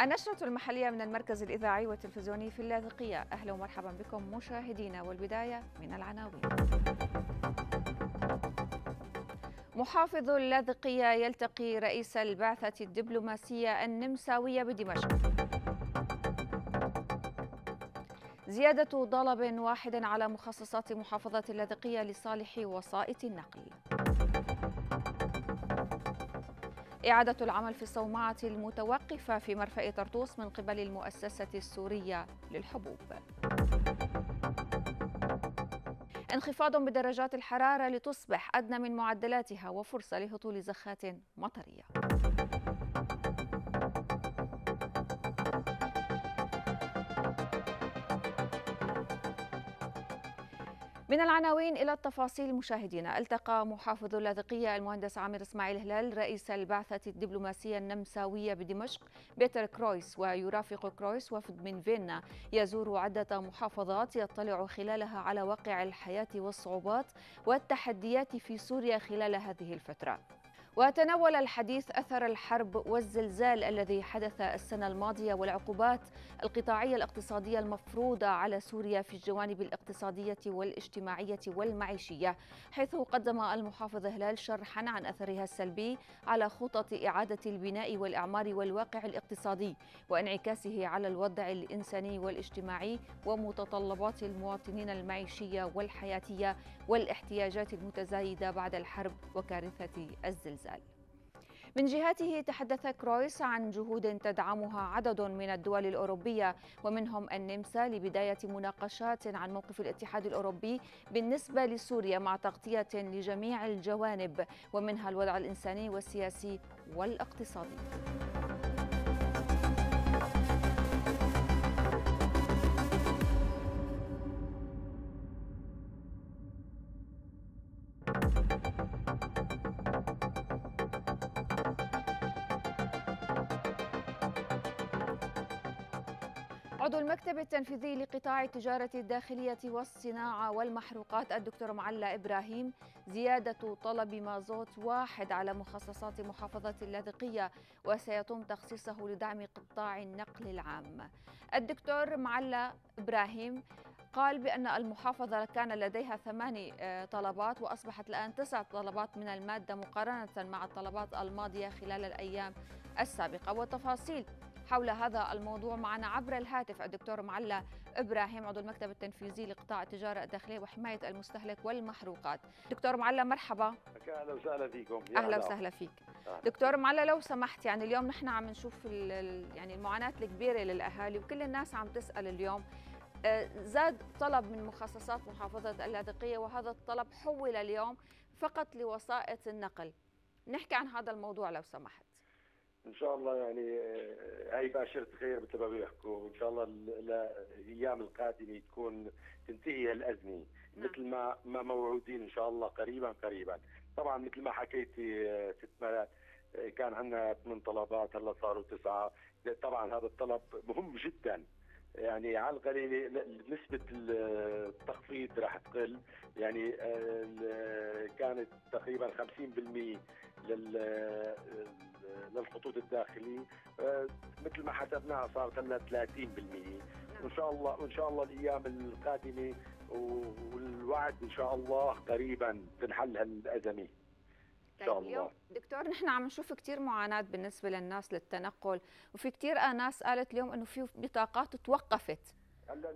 النشرة المحلية من المركز الإذاعي والتلفزيوني في اللاذقية. أهلا ومرحبا بكم مشاهدينا. والبداية من العناوين. محافظ اللاذقية يلتقي رئيس البعثة الدبلوماسية النمساوية بدمشق. زيادة طلب واحد على مخصصات محافظة اللاذقية لصالح وسائط النقل. إعادة العمل في الصومعة المتوقفة في مرفأ طرطوس من قبل المؤسسة السورية للحبوب. انخفاض بدرجات الحرارة لتصبح أدنى من معدلاتها وفرصة لهطول زخات مطرية. من العناوين إلى التفاصيل مشاهدينا التقى محافظ اللاذقية المهندس عامر إسماعيل هلال رئيس البعثة الدبلوماسية النمساوية بدمشق بيتر كرويس ويرافق كرويس وفد من فيينا. يزور عدة محافظات يطلع خلالها على واقع الحياة والصعوبات والتحديات في سوريا خلال هذه الفترة. وتناول الحديث أثر الحرب والزلزال الذي حدث السنة الماضية والعقوبات القطاعية الاقتصادية المفروضة على سوريا في الجوانب الاقتصادية والاجتماعية والمعيشية حيث قدم المحافظ هلال شرحا عن أثرها السلبي على خطط إعادة البناء والإعمار والواقع الاقتصادي وانعكاسه على الوضع الإنساني والاجتماعي ومتطلبات المواطنين المعيشية والحياتية والاحتياجات المتزايدة بعد الحرب وكارثة الزلزال من جهته تحدث كرويس عن جهود تدعمها عدد من الدول الأوروبية ومنهم النمسا لبداية مناقشات عن موقف الاتحاد الأوروبي بالنسبة لسوريا مع تغطية لجميع الجوانب ومنها الوضع الإنساني والسياسي والاقتصادي. عضو المكتب التنفيذي لقطاع التجارة الداخلية والصناعة والمحروقات الدكتور معلى إبراهيم زيادة طلب مازوت واحد على مخصصات محافظة اللاذقية وسيتم تخصيصه لدعم قطاع النقل العام. الدكتور معلى إبراهيم قال بأن المحافظة كان لديها ثماني طلبات وأصبحت الآن تسع طلبات من المادة مقارنة مع الطلبات الماضية خلال الأيام السابقة. وتفاصيل حول هذا الموضوع معنا عبر الهاتف الدكتور معلى إبراهيم عضو المكتب التنفيذي لقطاع التجارة الداخلية وحماية المستهلك والمحروقات. دكتور معلى مرحبا. أهلا وسهلا فيكم. أهلا وسهلا فيك. أهلا. دكتور معلى لو سمحت يعني اليوم نحن عم نشوف يعني المعاناة الكبيرة للأهالي وكل الناس عم تسأل اليوم زاد طلب من مخصصات محافظة اللاذقيه وهذا الطلب حول اليوم فقط لوسائط النقل. نحكي عن هذا الموضوع لو سمحت. إن شاء الله يعني هاي باشرة خير مثل ما بيحكوا وان شاء الله الأيام القادمة تكون تنتهي الازمه نعم. مثل ما ما موعودين إن شاء الله قريبا قريبا. طبعا مثل ما حكيتي ست مرات كان عندنا ثمان طلبات هلا صاروا تسعة. طبعا هذا الطلب مهم جدا. يعني على القليل نسبة التخفيض راح تقل. يعني كانت تقريبا 50% للخطوط الداخلي مثل ما حسبناها صارت لنا 30% وإن شاء الله وإن شاء الله الأيام القادمة والوعد إن شاء الله قريبا تنحل هالأزمة. الله اليوم دكتور نحن عم نشوف كثير معاناة بالنسبة للناس للتنقل وفي كثير ناس قالت اليوم إنه في بطاقات توقفت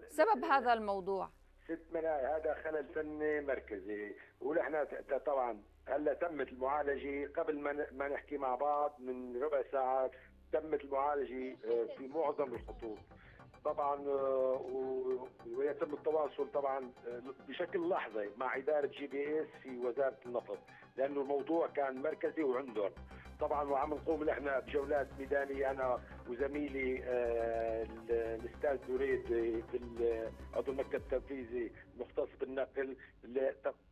سبب هذا الموضوع. ست مناهي هذا خلل فني مركزي. ونحن طبعا هلأ تمت المعالجة قبل ما نحكي مع بعض من ربع ساعه تمت المعالجة في معظم الخطوط طبعا ويتم التواصل طبعا بشكل لحظي مع إدارة GPS في وزارة النفط لأنه الموضوع كان مركزي وعندهم طبعا وعم نقوم نحن بجولات ميدانية أنا وزميلي الأستاذ دريد في عضو المكتب التنفيذي المختص بالنقل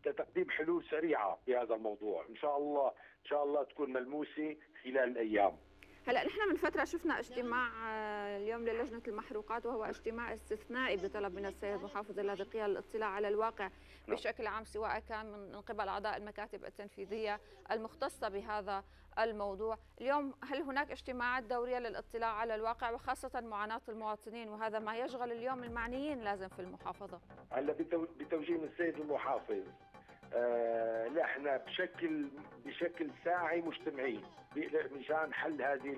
لتقديم حلول سريعة في هذا الموضوع إن شاء الله إن شاء الله تكون ملموسة خلال الأيام هلأ نحن من فترة شفنا اجتماع آه، اليوم للجنة المحروقات وهو اجتماع استثنائي بطلب من السيد محافظ اللاذقية للاطلاع على الواقع نعم. بشكل عام سواء كان من قبل أعضاء المكاتب التنفيذية المختصة بهذا الموضوع. اليوم هل هناك اجتماعات دورية للاطلاع على الواقع وخاصة معاناة المواطنين وهذا ما يشغل اليوم المعنيين لازم في المحافظة؟ هلا بتوجيه من السيد المحافظ. آه نحن بشكل بشكل ساعي مجتمعين مشان حل هذه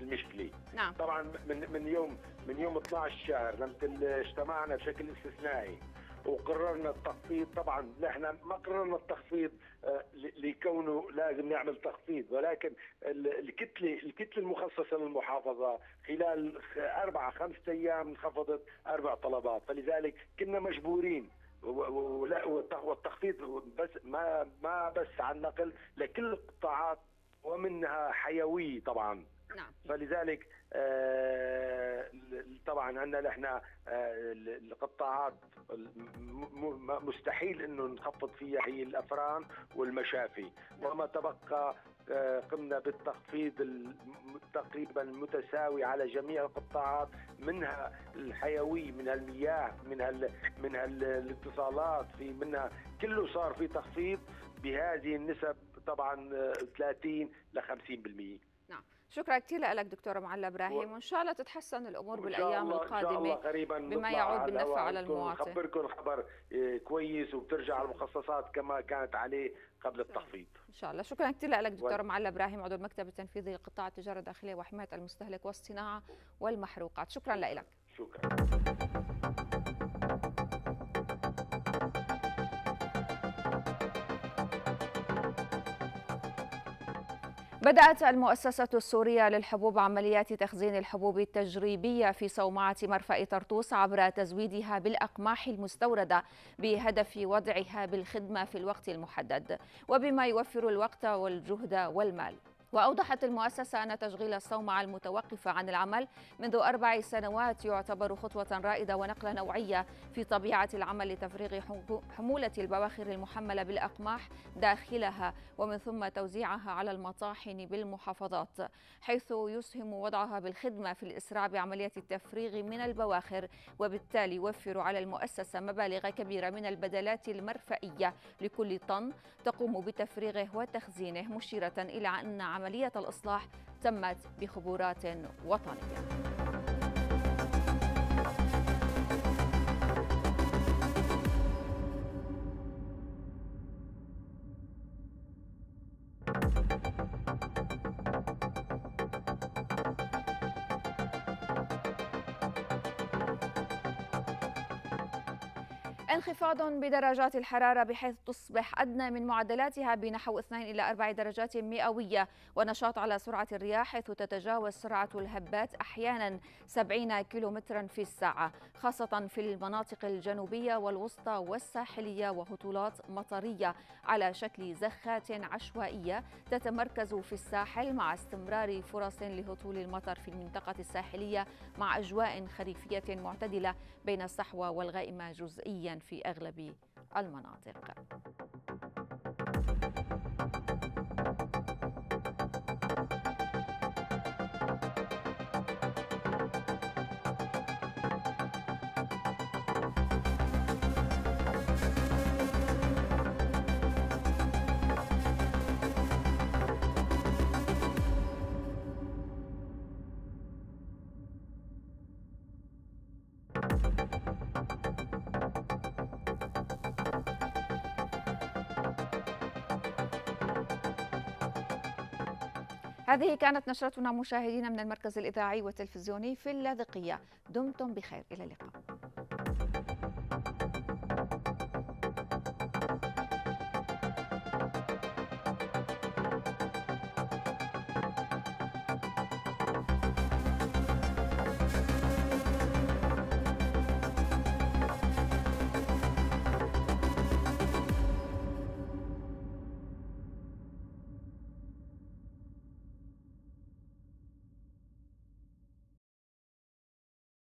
المشكلة. نعم. طبعا من من يوم من يوم 12 الشهر لما اجتمعنا بشكل استثنائي وقررنا التخفيض. طبعا نحن ما قررنا التخفيض آه، لكونه لازم نعمل تخفيض. ولكن الكتلة الكتلة المخصصة للمحافظة خلال أربع خمسة أيام انخفضت أربع طلبات. فلذلك كنا مجبورين. ولا والتخفيض بس ما ما بس عن نقل لكل القطاعات ومنها حيوي طبعا. نعم. فلذلك طبعا عندنا نحن آه القطاعات مستحيل إنه نخفض فيها هي الأفران والمشافي. وما تبقى آه قمنا بالتخفيض تقريبا المتساوي على جميع القطاعات منها الحيوي منها المياه منها منها الاتصالات في منها كله صار في تخفيض بهذه النسب طبعا 30 ل 50% شكرا كثير لك دكتورة معلى إبراهيم. وإن شاء الله تتحسن الأمور بالأيام القادمة بما يعود بالنفع على المواطن. خبركم خبر إيه، كويس وبترجع المخصصات كما كانت عليه قبل التخفيض. إن شاء الله. شكرا كثير لك دكتورة و... معلى إبراهيم. عضو المكتب التنفيذي لقطاع التجارة الداخلية وحماية المستهلك والصناعة والمحروقات. شكرا. لك. شكرا. بدأت المؤسسة السورية للحبوب عمليات تخزين الحبوب التجريبية في صومعة مرفأ طرطوس عبر تزويدها بالأقماح المستوردة بهدف وضعها بالخدمة في الوقت المحدد وبما يوفر الوقت والجهد والمال. وأوضحت المؤسسة أن تشغيل الصومعة المتوقفة عن العمل منذ أربع سنوات يعتبر خطوة رائدة ونقلة نوعية في طبيعة العمل لتفريغ حمولة البواخر المحملة بالأقماح داخلها ومن ثم توزيعها على المطاحن بالمحافظات حيث يسهم وضعها بالخدمة في الإسراع بعملية التفريغ من البواخر وبالتالي يوفر على المؤسسة مبالغ كبيرة من البدلات المرفئية لكل طن تقوم بتفريغه وتخزينه مشيرة إلى أن عمل عملية الإصلاح تمت بخبرات وطنية. انخفاض بدرجات الحرارة بحيث تصبح أدنى من معدلاتها بنحو 2 إلى 4 درجات مئوية ونشاط على سرعة الرياح حيث تتجاوز سرعة الهبات أحيانا 70 كيلومترا في الساعة خاصة في المناطق الجنوبية والوسطى والساحلية وهطولات مطرية على شكل زخات عشوائية تتمركز في الساحل مع استمرار فرص لهطول المطر في المنطقة الساحلية مع أجواء خريفية معتدلة بين الصحوة والغائمة جزئيا. في أغلب المناطق. هذه كانت نشرتنا مشاهدينا من المركز الإذاعي والتلفزيوني في اللاذقية دمتم بخير. إلى اللقاء.